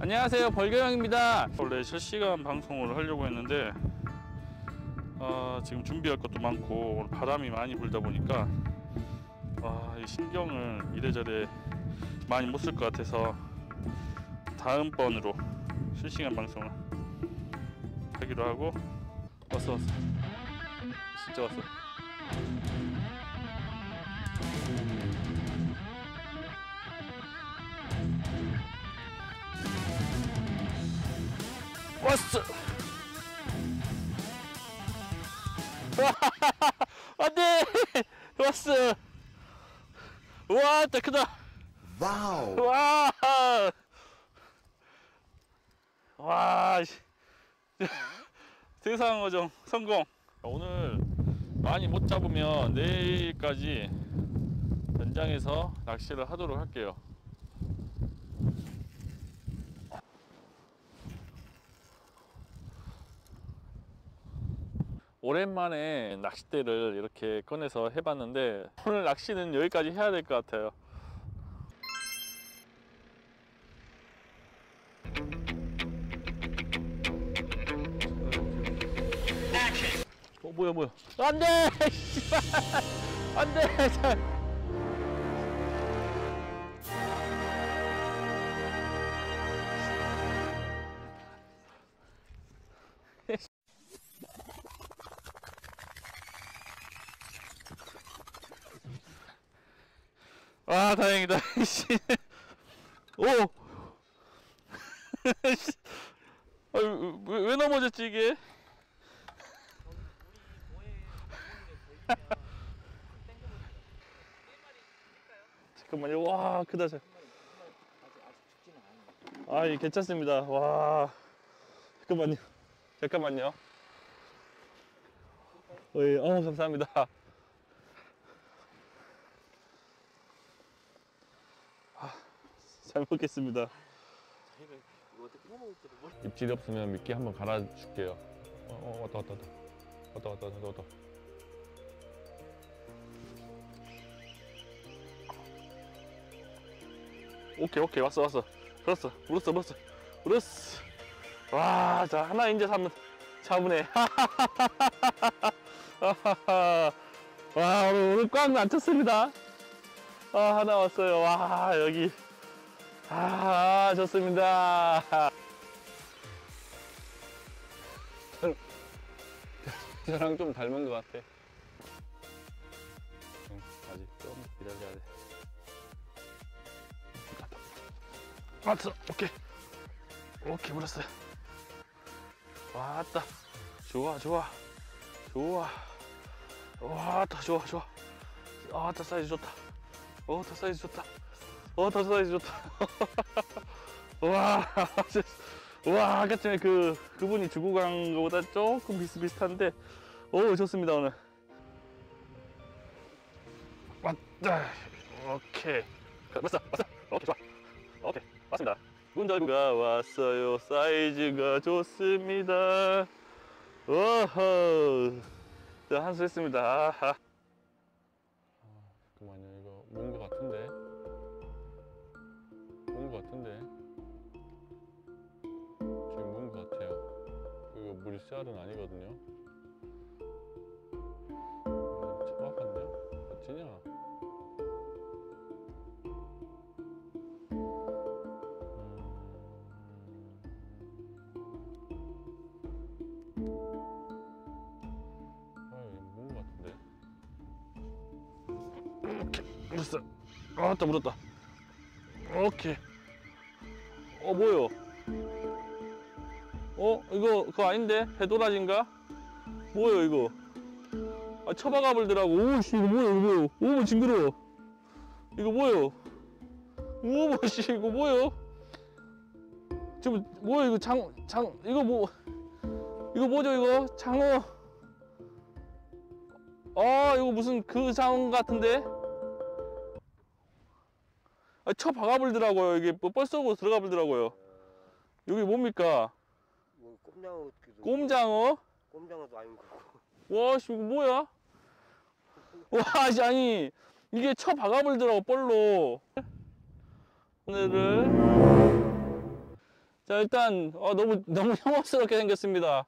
안녕하세요. 벌교형입니다. 원래 실시간 방송을 하려고 했는데 아, 지금 준비할 것도 많고 오늘 바람이 많이 불다 보니까 아, 이 신경을 이래저래 많이 못 쓸 것 같아서 다음번으로 실시간 방송을 하기로 하고 왔어 왔어. 진짜 왔어 왔어 안돼 왔어 와 진짜 크다 와우. 와 와, 씨. 세상 어정 성공. 오늘 많이 못 잡으면 내일까지 연장해서 낚시를 하도록 할게요. 오랜만에 낚싯대를 이렇게 꺼내서 해봤는데 오늘 낚시는 여기까지 해야 될 것 같아요. 어 뭐야 뭐야. 안돼! 안돼 아 다행이다 씨. 오 씨. 아, 왜, 왜 넘어졌지 이게 잠깐만요. 와, 크다. 자. 아, 예, 괜찮습니다. 와. 잠깐만요. 잠깐만요. 어, 예, 어, 감사합니다. 잘 먹겠습니다. 입질이 없으면 미끼 한번 갈아줄게요. 어, 어, 왔다, 왔다, 왔다. 왔다, 왔다, 왔다, 왔다. 오케이 오케이 왔어 왔어 그렇어 물었어 물었어 물었어 와 자 하나 이제 잡는 잡으네 와 오늘 오늘 꽉 맞췄습니다 아 하나 왔어요 와 여기 아 좋습니다. 저랑 좀 닮은 것 같아. 응, 아직 좀 기다려야 돼. 왔어. 오케이. 오케이 물었어요. 왔다. 좋아 좋아. 좋아. 왔다. 좋아 좋아. 아따 사이즈 좋다. 어더 사이즈 좋다 어더 사이즈 좋다 와. 와 아까 전에 그 그분이 주고 간 거보다 조금 비슷비슷한데 오 좋습니다 오늘 왔다 오케이 왔어 왔어 오케이 좋아 오케이 왔습니다. 문절구가 왔어요. 사이즈가 좋습니다. 오호. 자, 한수 했습니다. 아하. 물살은 아니거든요. 음, 정확한데요? 어찌냐? 물었어. 아따, 물었다. 오케이. 어, 뭐요? 어, 이거, 그거 아닌데? 배도라지인가? 뭐요, 이거? 아, 처박아 불더라고. 오, 씨, 이거 뭐야, 이거 뭐야? 오, 징그러워. 이거 뭐요? 오, 씨, 이거 뭐요? 지금, 뭐야, 이거 장, 장, 이거 뭐, 이거 뭐죠, 이거? 장어. 아 이거 무슨 그 상황 같은데? 아, 쳐 박아 불더라고요 이게 뭐 뻘썩으로 들어가 불더라고요 여기 뭡니까? 뭐 꼼장어 기도 꼼장어? 꼼장어도 아닌 거고. 와 씨 이거 뭐야? 와 씨, 아니 이게 쳐 박아불더라고 뻘로 오늘은 자 일단 어, 너무 너무 혐오스럽게 생겼습니다.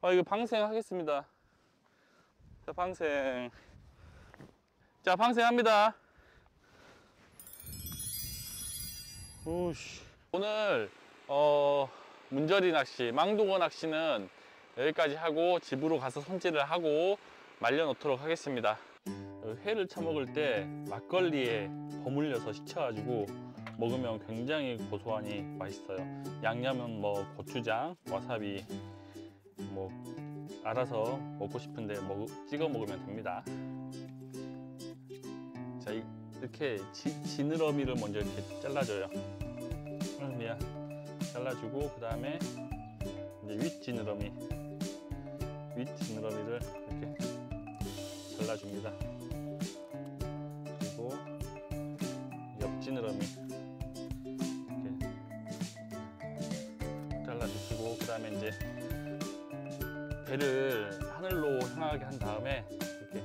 아 이거 방생 하겠습니다. 자 방생. 자 방생합니다. 오씨. 오늘 어 문저리 낚시, 망둥어 낚시는 여기까지 하고 집으로 가서 손질을 하고 말려놓도록 하겠습니다. 어, 회를 처먹을 때 막걸리에 버물려서 식혀가지고 먹으면 굉장히 고소하니 맛있어요. 양념은 뭐 고추장, 와사비 뭐 알아서 먹고 싶은데 먹, 찍어 먹으면 됩니다. 자 이- 이렇게 지, 지느러미를 먼저 이렇게 잘라줘요. 음, 미안. 잘라주고 그 다음에 이제 윗 지느러미 윗 지느러미를 이렇게 잘라줍니다. 그리고 옆 지느러미 이렇게 잘라주시고 그 다음에 이제 배를 하늘로 향하게 한 다음에 이렇게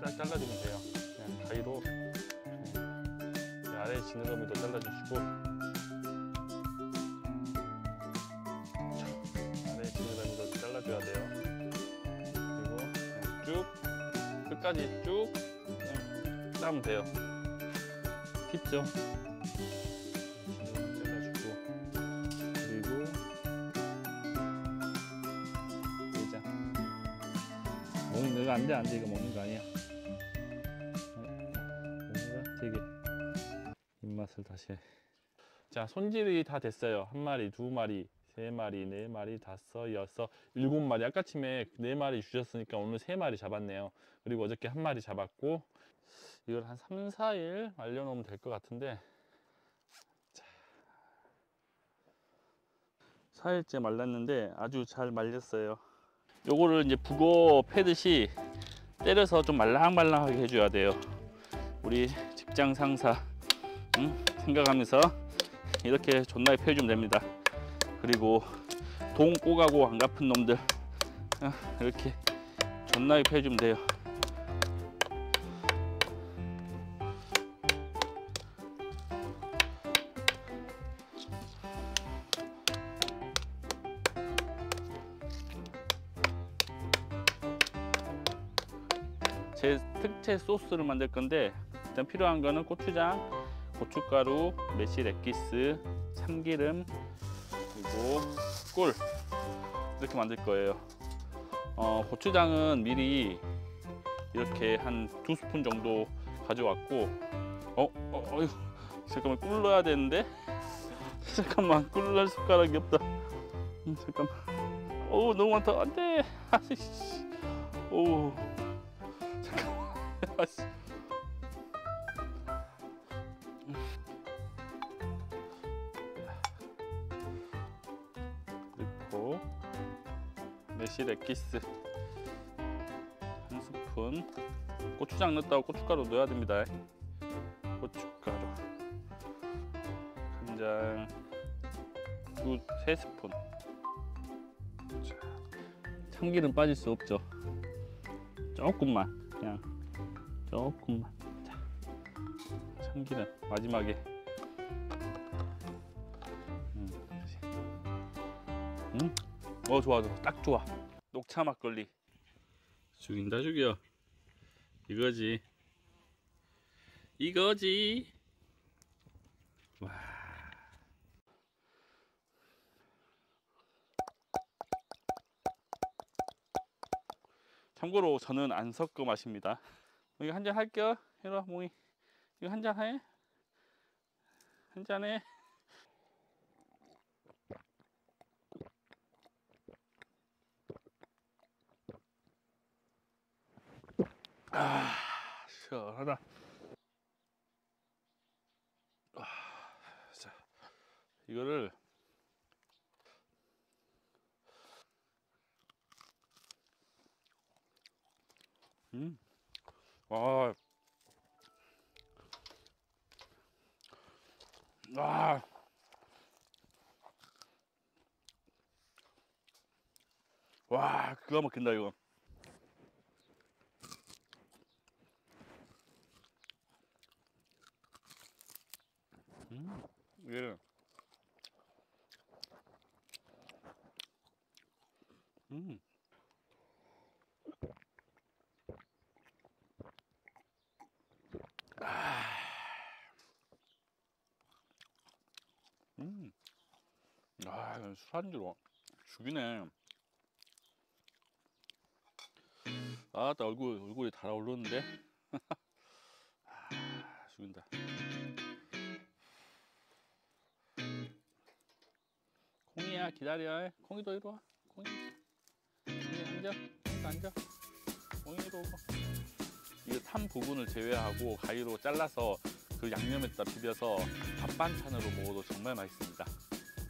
딱 잘라주면 돼요. 지느러미도 잘라주시고 아래 지느러미도 잘라줘야 돼요. 그리고 쭉 끝까지 쭉 따면 돼요. 지느러미 잘라주고 그리고 내장 먹는 거 안돼 안돼 이거 먹는 거 아니야. 뭔가 되게 입 맛을 다시 해. 자 손질이 다 됐어요. 한 마리 두 마리 세 마리 네 마리 다섯 여섯 일곱 마리. 아까쯤에 네 마리 주셨으니까 오늘 세 마리 잡았네요. 그리고 어저께 한 마리 잡았고 이걸 한 3, 4일 말려놓으면 될 것 같은데. 자, 4일째 말랐는데 아주 잘 말렸어요. 요거를 이제 북어 패듯이 때려서 좀 말랑말랑하게 해줘야 돼요. 우리 직장 상사 응? 생각하면서 이렇게 존나게 펴주면 됩니다. 그리고 돈 꼬가고 안 갚은 놈들 어, 이렇게 존나게 펴주면 돼요. 제 특채 소스를 만들 건데 일단 필요한 거는 고추장, 고춧가루, 매실 액기스, 참기름, 그리고 꿀 이렇게 만들 거예요. 어, 고추장은 미리 이렇게 한 두 스푼 정도 가져왔고, 어, 어, 어휴, 잠깐만 꿀 넣어야 되는데, 잠깐만 꿀 넣을 숟가락이 없다. 음, 잠깐만. 오 너무 많다. 안돼. 아이씨. 오. 잠깐만. 아씨. 매실 액기스. 한 스푼. 고추장 넣었다고 고춧가루 넣어야 됩니다. 고춧가루. 간장. 두세 스푼. 자, 참기름 빠질 수 없죠. 조금만 그냥. 조금만. 자, 참기름 마지막에. 음, 어 좋아 좋아 딱 좋아. 녹차 막걸리. 죽인다 죽여. 이거지. 이거지. 와. 참고로 저는 안 섞어 마십니다. 여기 한잔 할게요. 해라 몽이. 이거 한잔 해? 한 잔해 시원하다. 아, 자, 이거를 음, 와, 와, 와, 그거 막힌다 이거. 음, 예. 음. 아. 음. 아, 술안주로 죽이네. 아, 나 얼굴 얼굴이 달아오르는데. 콩이야 기다려. 콩이도 이리 와. 콩이. 콩이 앉아. 콩이도 앉아. 콩이 이리 오고. 이거 탄 부분을 제외하고 가위로 잘라서 그 양념에다 비벼서 밥 반찬으로 먹어도 정말 맛있습니다.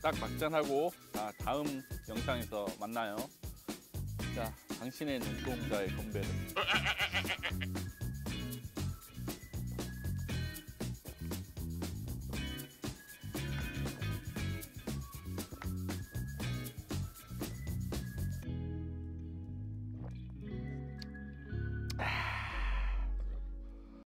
딱 막잔하고 자, 다음 영상에서 만나요. 자, 당신의 눈동자의 건배를.